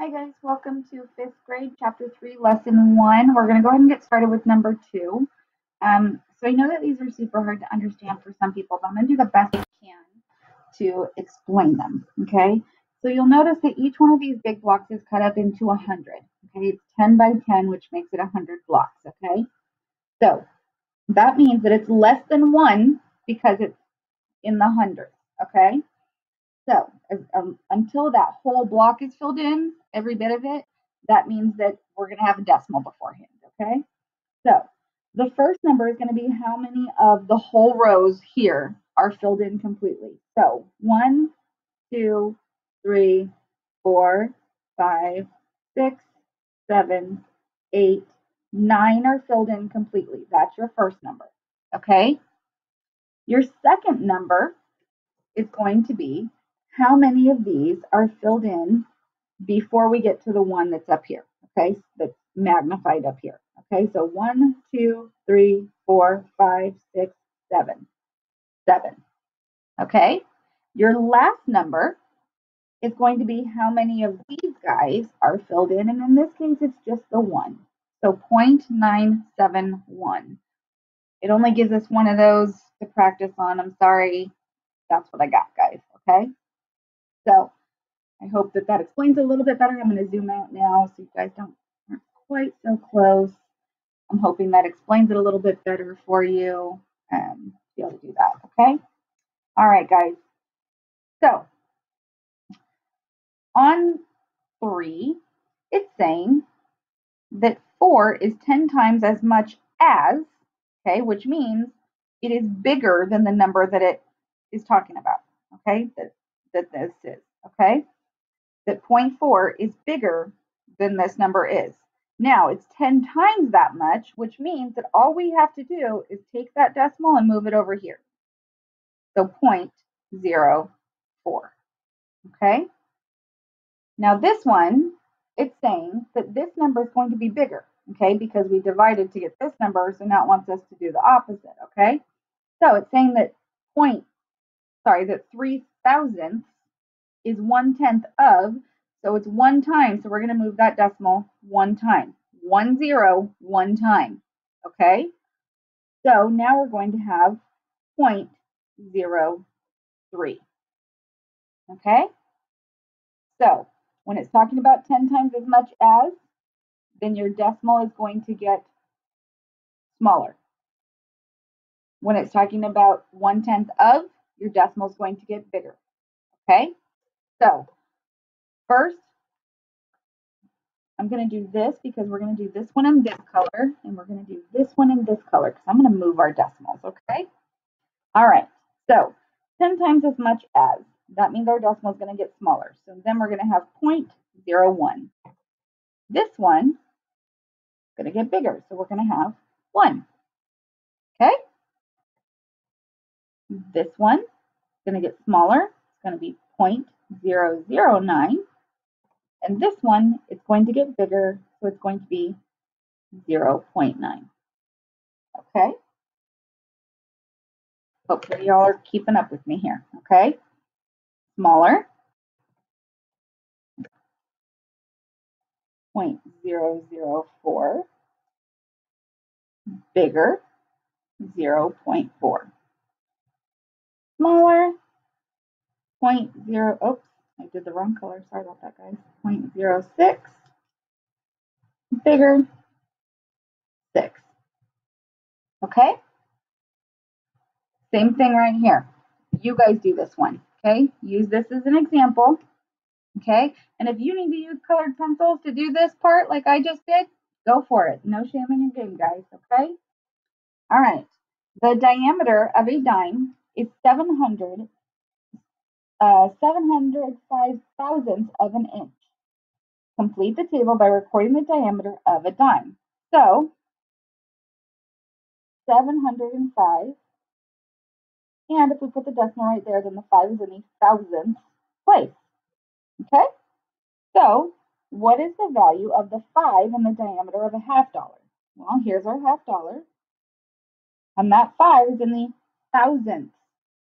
Hi guys, welcome to fifth grade, chapter three, lesson one. We're gonna go ahead and get started with number two. Um, so I know that these are super hard to understand for some people, but I'm gonna do the best I can to explain them, okay? So you'll notice that each one of these big blocks is cut up into a 100, okay? It's 10 by 10, which makes it a 100 blocks, okay? So that means that it's less than one because it's in the hundreds, okay? So um, until that whole block is filled in, every bit of it, that means that we're going to have a decimal beforehand, okay? So the first number is going to be how many of the whole rows here are filled in completely. So one, two, three, four, five, six, seven, eight, nine are filled in completely. That's your first number, okay? Your second number is going to be how many of these are filled in before we get to the one that's up here, okay, that's magnified up here. Okay, so one, two, three, four, five, six, seven. Seven. Okay, your last number is going to be how many of these guys are filled in, and in this case, it's just the one. So 0.971. It only gives us one of those to practice on. I'm sorry. That's what I got, guys. Okay. So I hope that that explains a little bit better. I'm going to zoom out now so you guys don't aren't quite so close. I'm hoping that explains it a little bit better for you um, and be able to do that. Okay. All right, guys. So on three, it's saying that four is 10 times as much as, okay, which means it is bigger than the number that it is talking about, okay, that that this is, okay? That 0.4 is bigger than this number is. Now it's 10 times that much, which means that all we have to do is take that decimal and move it over here. So 0.04, okay? Now this one, it's saying that this number is going to be bigger, okay? Because we divided to get this number, so now it wants us to do the opposite, okay? So it's saying that point, sorry, that 3 thousandths is one tenth of, so it's one time. So we're going to move that decimal one time. One zero, one time. Okay? So now we're going to have 0.03. Okay? So when it's talking about 10 times as much as, then your decimal is going to get smaller. When it's talking about one tenth of, your decimal is going to get bigger. Okay? So first, I'm going to do this because we're going to do this one in this color and we're going to do this one in this color because I'm going to move our decimals, okay? All right, so 10 times as much as. That means our decimal is going to get smaller. So then we're going to have 0.01. This one is going to get bigger, so we're going to have 1. Okay? This one is going to get smaller. It's going to be 0.009. And this one is going to get bigger, so it's going to be 0.9. Okay? Hopefully y'all are keeping up with me here, okay? Smaller, 0.004. Bigger, 0.4. Point zero, oops, I did the wrong color. Sorry about that, guys. Point zero six, bigger, six. Okay? Same thing right here. You guys do this one, okay? Use this as an example, okay? And if you need to use colored pencils to do this part like I just did, go for it. No shame in your game, guys, okay? All right. The diameter of a dime is 700 uh, 705 thousandths of an inch. Complete the table by recording the diameter of a dime. So, 705, and if we put the decimal right there, then the 5 is in the thousandth place. Okay? So, what is the value of the 5 in the diameter of a half dollar? Well, here's our half dollar. And that 5 is in the thousandth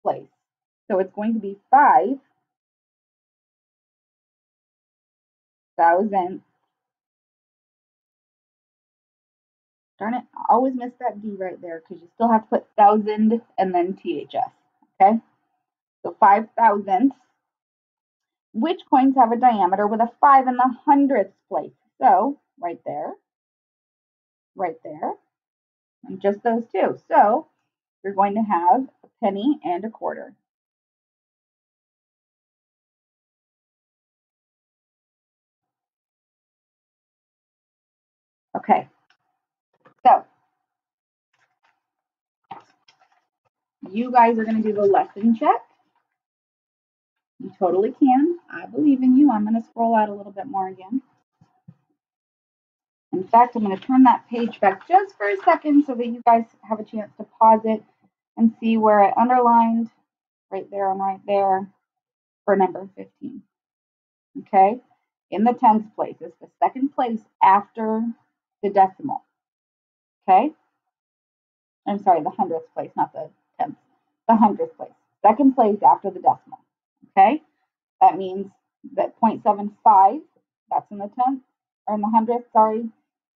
place. So it's going to be 5 thousandth. Darn it, I always miss that D right there because you still have to put thousand and then THS, okay? So five thousandths. Which coins have a diameter with a five in the hundredths place? So right there, right there, and just those two. So you're going to have a penny and a quarter. Okay, so you guys are going to do the lesson check. You totally can. I believe in you. I'm going to scroll out a little bit more again. In fact, I'm going to turn that page back just for a second so that you guys have a chance to pause it and see where I underlined right there and right there for number 15. Okay, in the tens place, it's the second place after the decimal. Okay, I'm sorry, the hundredth place, not the tenth, the hundredth place, second place after the decimal. Okay, that means that 0.75, that's in the tenth, or in the hundredth, sorry,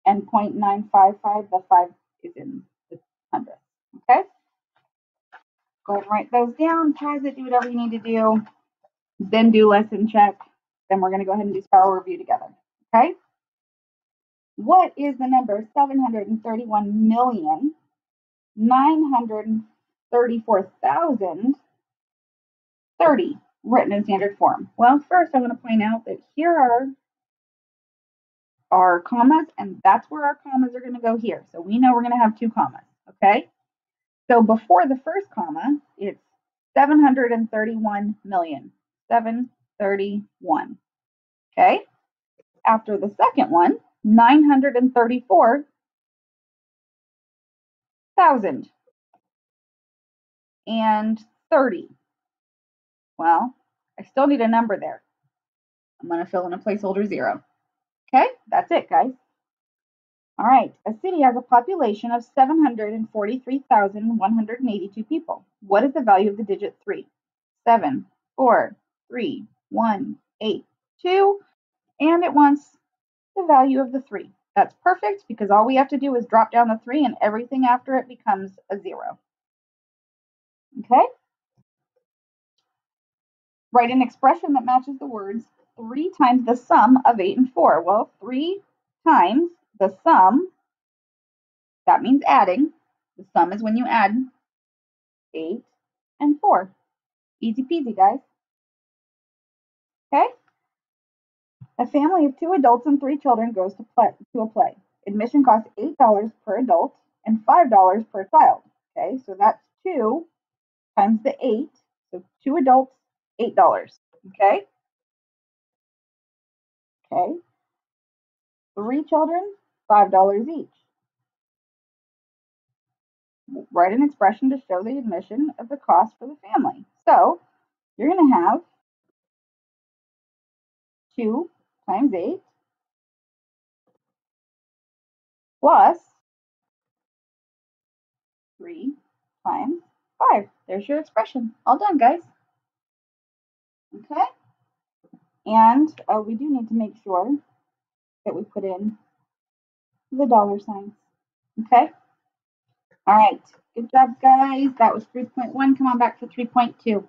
and 0.955, the 5 is in the hundredth. Okay? Go ahead and write those down, pause it, do whatever you need to do, then do lesson check. Then we're going to go ahead and do spiral review together. Okay? What is the number 731 million 934,030 written in standard form? Well, first I'm going to point out that here are our commas, and that's where our commas are going to go here. So we know we're going to have two commas, okay? So before the first comma, it's 731 million. 731. Okay? After the second one, 934,000 and 30. Well, I still need a number there. I'm going to fill in a placeholder zero. Okay, that's it, guys. All right, a city has a population of 743,182 people. What is the value of the digit 3? 7, 4, 3, 1, 8, 2, and it wants the value of the 3. That's perfect because all we have to do is drop down the 3 and everything after it becomes a 0. Okay? Write an expression that matches the words 3 times the sum of 8 and 4. Well, 3 times the sum, that means adding. The sum is when you add 8 and 4. Easy peasy, guys. Okay? A family of two adults and three children goes to, play, to a play. Admission costs $8 per adult and $5 per child. Okay, so that's 2 times the 8. So two adults, $8. Okay? Okay. Three children, $5 each. Write an expression to show the admission of the cost for the family. So you're going to have 2 times 8 plus 3 times 5. There's your expression. All done, guys. Okay? And uh, we do need to make sure that we put in the dollar signs. Okay? All right. Good job, guys. That was 3.1. Come on back to 3.2.